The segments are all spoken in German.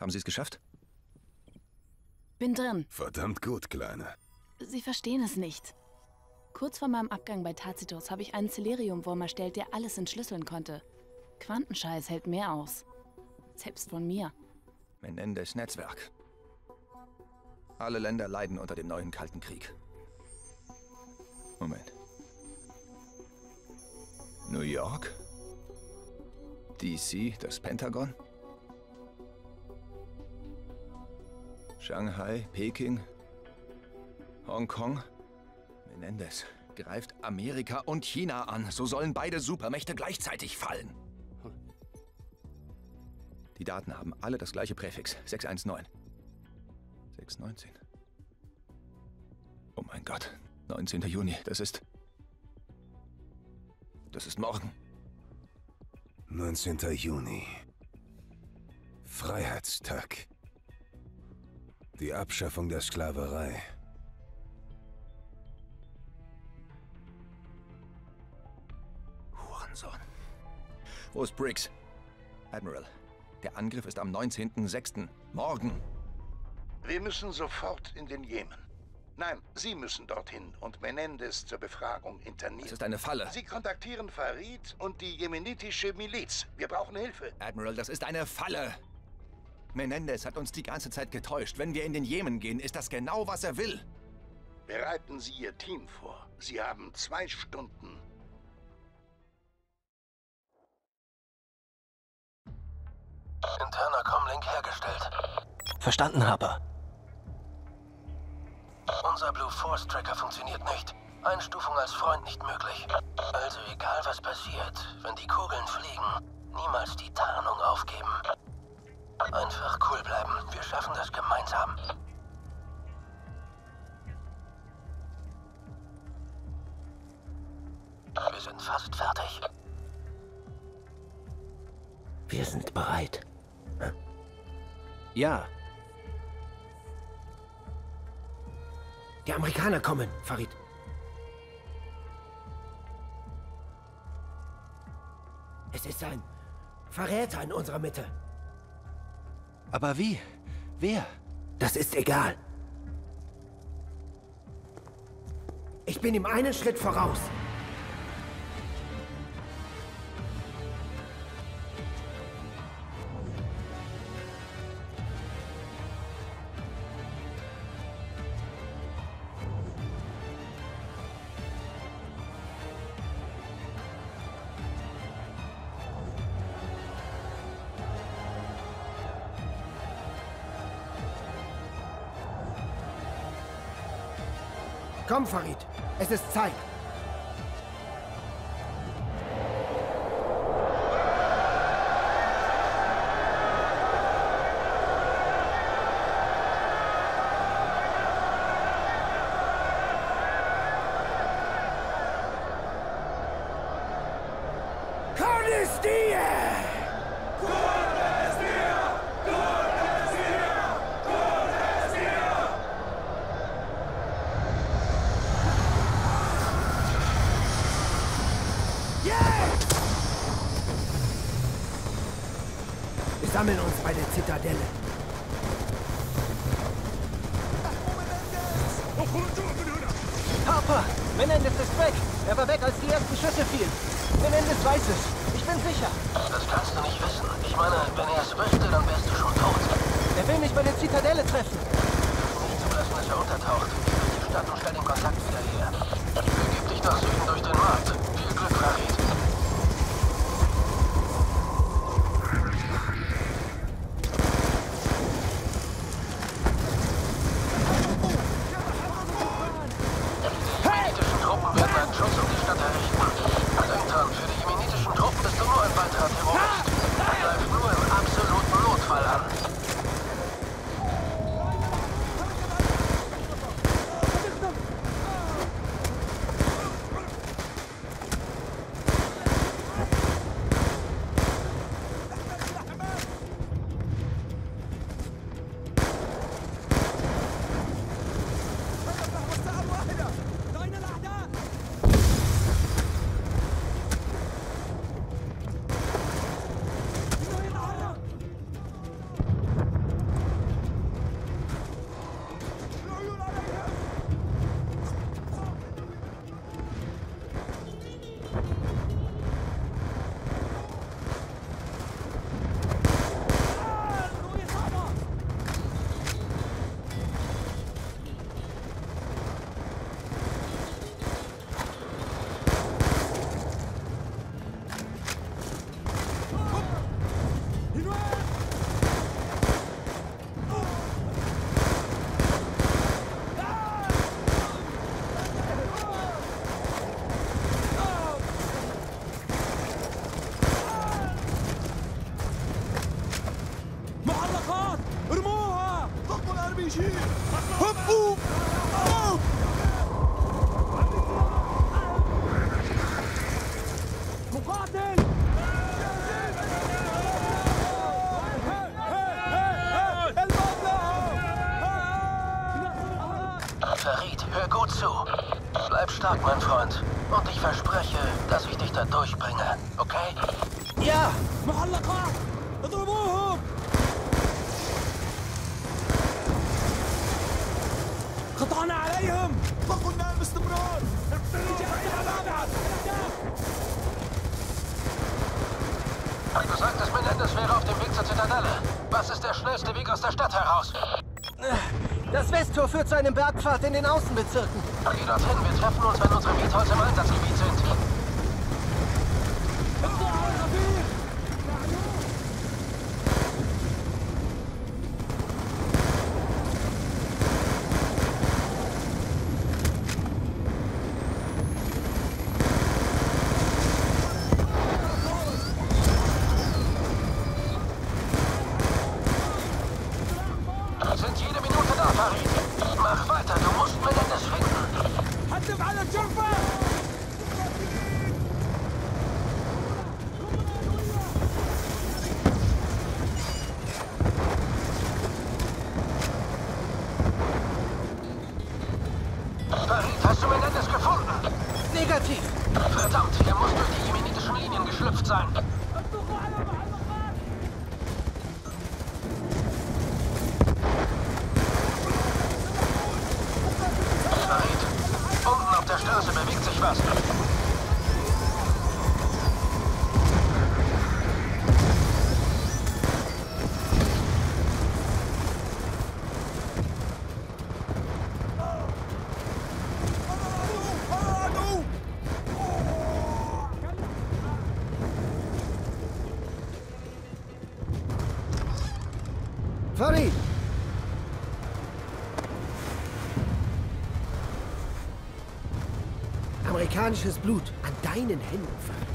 Haben Sie es geschafft? Bin drin. Verdammt gut, Kleine. Sie verstehen es nicht. Kurz vor meinem Abgang bei Tacitus habe ich einen Celerium-Wurm erstellt, der alles entschlüsseln konnte. Quantenscheiß hält mehr aus. Selbst von mir. Menendez Netzwerk. Alle Länder leiden unter dem neuen Kalten Krieg. Moment. New York? DC, das Pentagon? Shanghai, Peking, Hongkong? Menendez greift Amerika und China an. So sollen beide Supermächte gleichzeitig fallen. Die Daten haben alle das gleiche Präfix. 619. 619. Oh mein Gott. 19. Juni. Das ist... Das ist morgen. 19. Juni. Freiheitstag. Die Abschaffung der Sklaverei. Hurensohn. Wo ist Briggs? Admiral, der Angriff ist am 19.06. Morgen. Wir müssen sofort in den Jemen. Nein, Sie müssen dorthin und Menendez zur Befragung internieren. Das ist eine Falle. Sie kontaktieren Farid und die jemenitische Miliz. Wir brauchen Hilfe. Admiral, das ist eine Falle. Menendez hat uns die ganze Zeit getäuscht. Wenn wir in den Jemen gehen, ist das genau, was er will. Bereiten Sie Ihr Team vor. Sie haben zwei Stunden. Interner Comlink hergestellt. Verstanden, Harper. Unser Blue Force Tracker funktioniert nicht. Einstufung als Freund nicht möglich. Also egal was passiert, wenn die Kugeln fliegen, niemals die Tarnung aufgeben. Einfach cool bleiben. Wir schaffen das gemeinsam. Wir sind fast fertig. Wir sind bereit. Ja. Die Amerikaner kommen, Farid. Es ist ein Verräter in unserer Mitte. Aber wie? Wer? Das ist egal. Ich bin ihm einen Schritt voraus. Komm, Farid. Es ist Zeit. Wir sammeln uns bei der Zitadelle. Harper! Menendez ist weg! Er war weg, als die ersten Schüsse fielen. Menendez weiß es. Ich bin sicher. Das kannst du nicht wissen. Ich meine, wenn er es wüsste, dann wärst du schon tot. Er will mich bei der Zitadelle treffen. Nicht zulassen, dass er untertaucht. Die Stadt und stell den Kontakt wieder her. Freund. Und ich verspreche, dass ich dich da durchbringe. Okay? Ja! Du sagtest, Menendez wäre auf dem Weg zur Zitadelle. Was ist der schnellste Weg aus der Stadt heraus? Das Westtor führt zu einem Bergpfad in den Außenbezirken. Geh dorthin, wir treffen uns, wenn unsere Vitols im Einsatzgebiet sind. Wir sind jede Minute da, Farid. Mach weiter, du finden. Farid, Farid! Amerikanisches Blut an deinen Händen, Farid.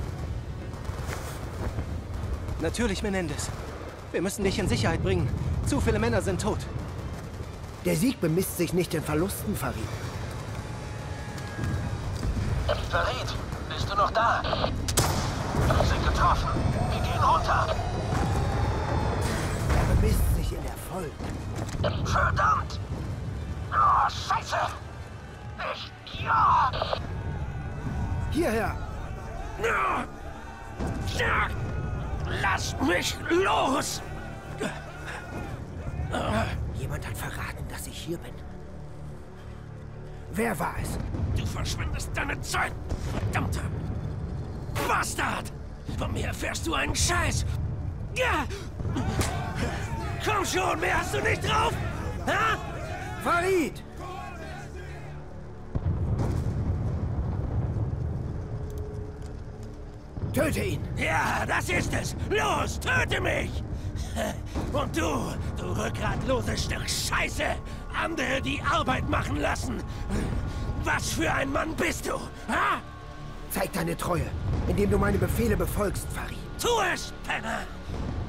Natürlich, Menendez. Wir müssen dich in Sicherheit bringen. Zu viele Männer sind tot. Der Sieg bemisst sich nicht in Verlusten, Farid. Farid, bist du noch da? Wir sind getroffen. Wir gehen runter. Erfolg. Verdammt! Oh, Scheiße! Ich... Ja! Hierher! Ja! Lass mich los! Jemand hat verraten, dass ich hier bin. Wer war es? Du verschwendest deine Zeit, verdammter Bastard! Von mir erfährst du einen Scheiß! Ja! Komm schon, mehr hast du nicht drauf! Ha? Farid! Töte ihn! Ja, das ist es! Los, töte mich! Und du, du rückgratloses Stück Scheiße! Andere die Arbeit machen lassen! Was für ein Mann bist du? Ha? Zeig deine Treue, indem du meine Befehle befolgst, Farid. Tu es, Penner!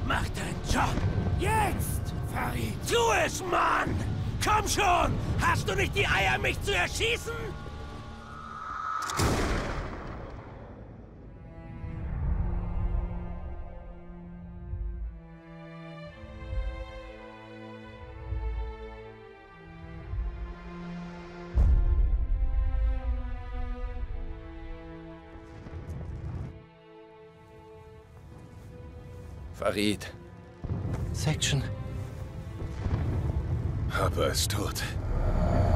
Mach deinen Job! Jetzt, Farid! Tu es, Mann! Komm schon! Hast du nicht die Eier, mich zu erschießen? Farid, Section. Harper ist tot.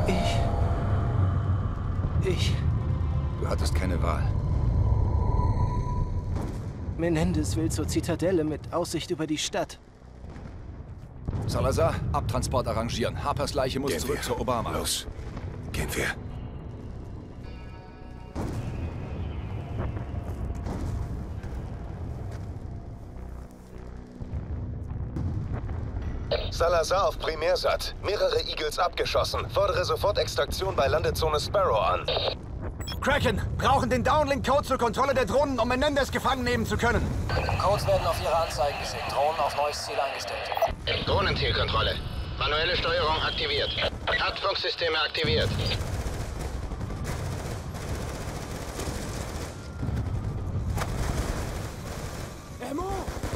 Ich. Ich. du hattest keine Wahl. Menendez will zur Zitadelle mit Aussicht über die Stadt. Salazar, Abtransport arrangieren. Harpers Leiche muss Gehen zurück wir. zu Obama. Los. Gehen wir. Salazar auf Primärsat. Mehrere Eagles abgeschossen. Fordere sofort Extraktion bei Landezone Sparrow an. Kraken, brauchen den Downlink-Code zur Kontrolle der Drohnen, um Menendez gefangen nehmen zu können. Codes werden auf Ihre Anzeigen geschickt. Drohnen auf neues Ziel eingestellt. Drohnenzielkontrolle. Manuelle Steuerung aktiviert. Hartfunksysteme aktiviert.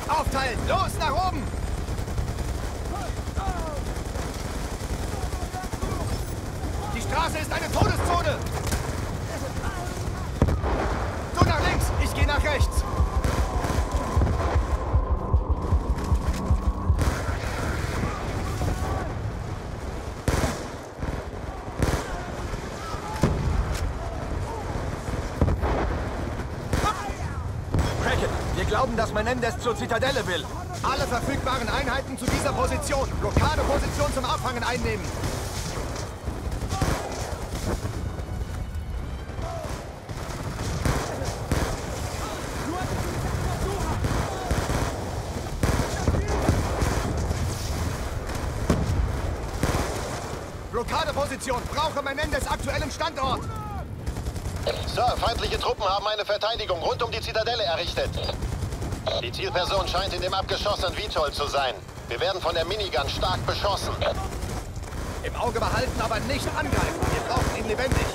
Aufteilen! Los, nach oben! Straße ist eine Todeszone! Du nach links, ich gehe nach rechts. Kraken, wir glauben, dass Menendez zur Zitadelle will. Alle verfügbaren Einheiten zu dieser Position. Blockadeposition zum Abfangen einnehmen. Blockadeposition. Brauche Menendez aktuellen Standort. Sir, feindliche Truppen haben eine Verteidigung rund um die Zitadelle errichtet. Die Zielperson scheint in dem abgeschossenen Vitol zu sein. Wir werden von der Minigun stark beschossen. Im Auge behalten, aber nicht angreifen. Wir brauchen ihn lebendig.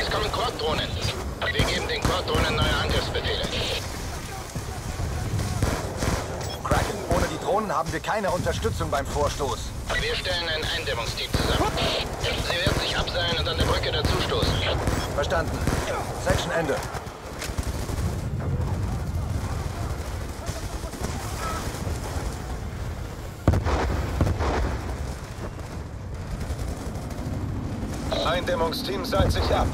Es kommen Quad-Drohnen. Wir geben den Quad-Drohnen neue Angriffsbefehle. Kraken, Drohnen haben wir keine Unterstützung beim Vorstoß. Wir stellen ein Eindämmungsteam zusammen. Sie werden sich abseilen und an der Brücke dazustoßen. Verstanden. Section Ende. Eindämmungsteam seilt sich ab.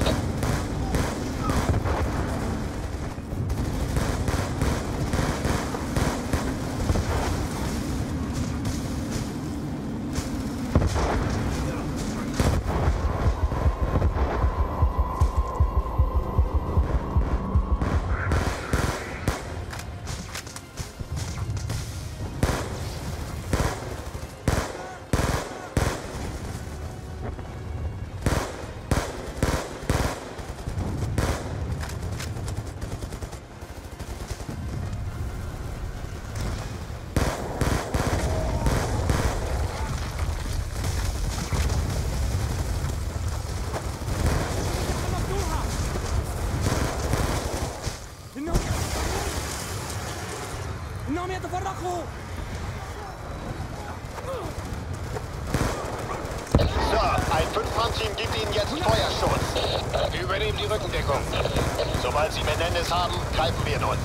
Die Rückendeckung. Sobald Sie Menendez haben, greifen wir uns.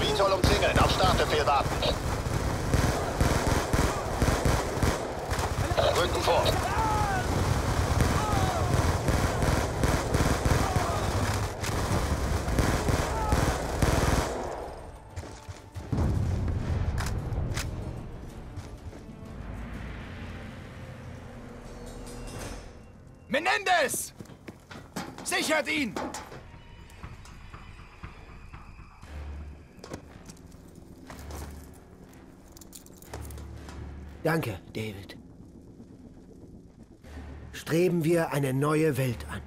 Vitol umzingeln, auf Startbefehl warten. Rücken vor. Menendez! Sichert ihn! Danke, David. Streben wir eine neue Welt an.